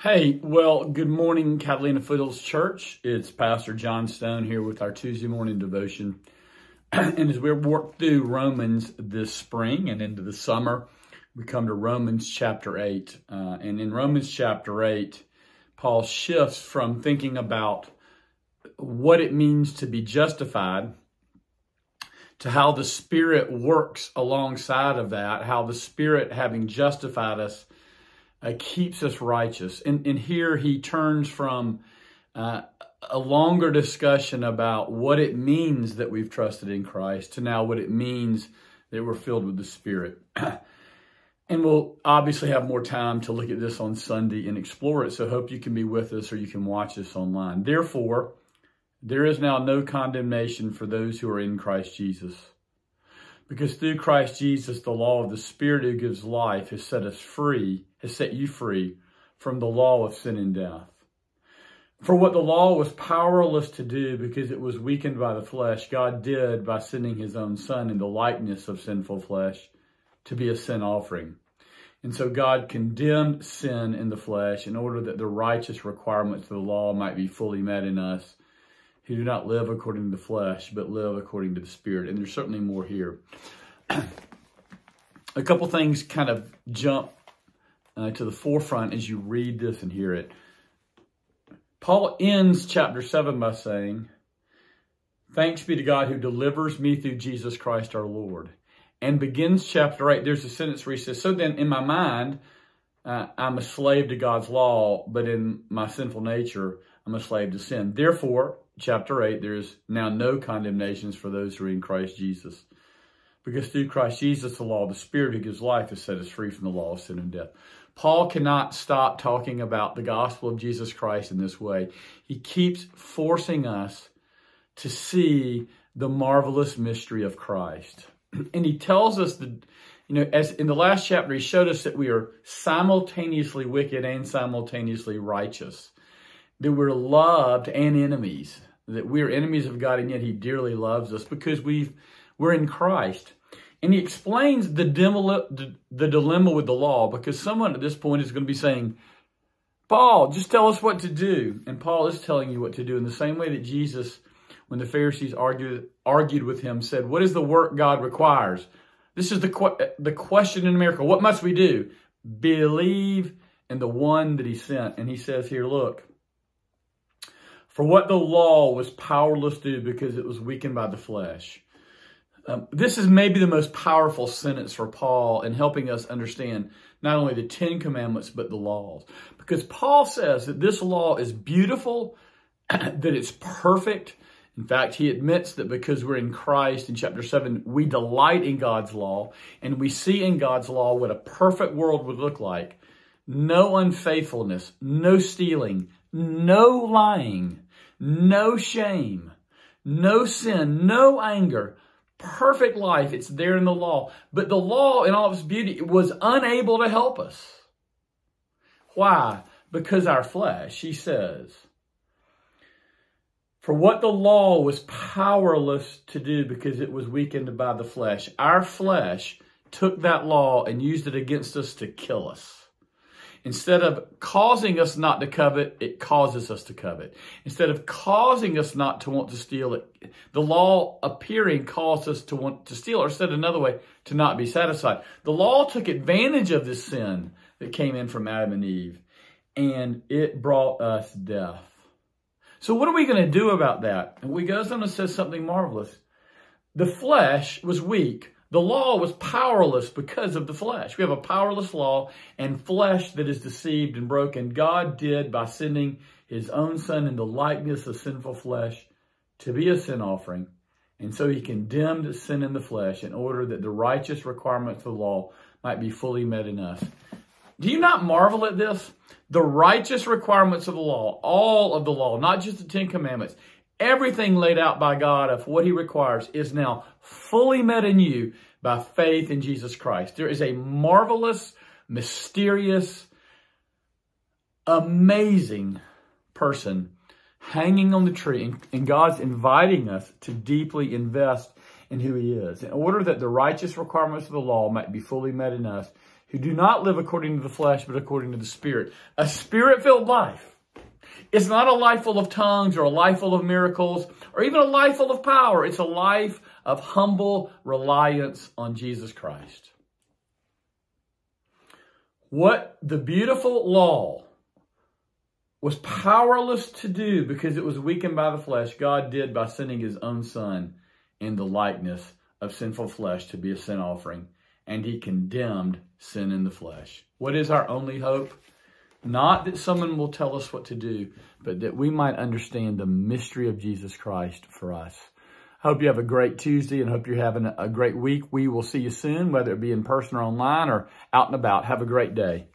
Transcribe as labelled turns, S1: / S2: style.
S1: Hey, well, good morning, Catalina Foothills Church. It's Pastor John Stone here with our Tuesday morning devotion. and as we work through Romans this spring and into the summer, we come to Romans chapter 8. Uh, and in Romans chapter 8, Paul shifts from thinking about what it means to be justified to how the Spirit works alongside of that, how the Spirit, having justified us, uh, keeps us righteous. And, and here he turns from uh, a longer discussion about what it means that we've trusted in Christ to now what it means that we're filled with the Spirit. and we'll obviously have more time to look at this on Sunday and explore it. So hope you can be with us or you can watch this online. Therefore, there is now no condemnation for those who are in Christ Jesus. Because through Christ Jesus, the law of the Spirit who gives life has set us free, has set you free from the law of sin and death. For what the law was powerless to do because it was weakened by the flesh, God did by sending his own son in the likeness of sinful flesh to be a sin offering. And so God condemned sin in the flesh in order that the righteous requirements of the law might be fully met in us who do not live according to the flesh, but live according to the Spirit. And there's certainly more here. a couple things kind of jump uh, to the forefront as you read this and hear it. Paul ends chapter 7 by saying, Thanks be to God who delivers me through Jesus Christ our Lord. And begins chapter 8. There's a sentence where he says, So then in my mind, uh, I'm a slave to God's law, but in my sinful nature, I'm a slave to sin. Therefore, chapter 8, there is now no condemnations for those who are in Christ Jesus. Because through Christ Jesus, the law of the Spirit who gives life has set us free from the law of sin and death. Paul cannot stop talking about the gospel of Jesus Christ in this way. He keeps forcing us to see the marvelous mystery of Christ. And he tells us that, you know, as in the last chapter, he showed us that we are simultaneously wicked and simultaneously righteous, that we're loved and enemies that we're enemies of God and yet he dearly loves us because we've, we're in Christ. And he explains the, dilemma, the dilemma with the law because someone at this point is going to be saying, Paul, just tell us what to do. And Paul is telling you what to do in the same way that Jesus, when the Pharisees argued, argued with him, said, what is the work God requires? This is the, the question in America. What must we do? Believe in the one that he sent. And he says here, look, for what the law was powerless to do because it was weakened by the flesh. Um, this is maybe the most powerful sentence for Paul in helping us understand not only the Ten Commandments, but the laws. Because Paul says that this law is beautiful, that it's perfect. In fact, he admits that because we're in Christ in chapter 7, we delight in God's law, and we see in God's law what a perfect world would look like. No unfaithfulness, no stealing, no lying, no shame, no sin, no anger, perfect life. It's there in the law. But the law, in all its beauty, was unable to help us. Why? Because our flesh, he says. For what the law was powerless to do because it was weakened by the flesh, our flesh took that law and used it against us to kill us. Instead of causing us not to covet, it causes us to covet. Instead of causing us not to want to steal it, the law appearing caused us to want to steal, or said another way, to not be satisfied. The law took advantage of this sin that came in from Adam and Eve, and it brought us death. So what are we going to do about that? And we goes on and says something marvelous. The flesh was weak the law was powerless because of the flesh. We have a powerless law and flesh that is deceived and broken. God did by sending his own son in the likeness of sinful flesh to be a sin offering. And so he condemned sin in the flesh in order that the righteous requirements of the law might be fully met in us. Do you not marvel at this? The righteous requirements of the law, all of the law, not just the Ten Commandments, Everything laid out by God of what he requires is now fully met in you by faith in Jesus Christ. There is a marvelous, mysterious, amazing person hanging on the tree and God's inviting us to deeply invest in who he is. In order that the righteous requirements of the law might be fully met in us, who do not live according to the flesh, but according to the Spirit. A spirit-filled life. It's not a life full of tongues or a life full of miracles or even a life full of power. It's a life of humble reliance on Jesus Christ. What the beautiful law was powerless to do because it was weakened by the flesh, God did by sending his own son in the likeness of sinful flesh to be a sin offering. And he condemned sin in the flesh. What is our only hope? Not that someone will tell us what to do, but that we might understand the mystery of Jesus Christ for us. Hope you have a great Tuesday and hope you're having a great week. We will see you soon, whether it be in person or online or out and about. Have a great day.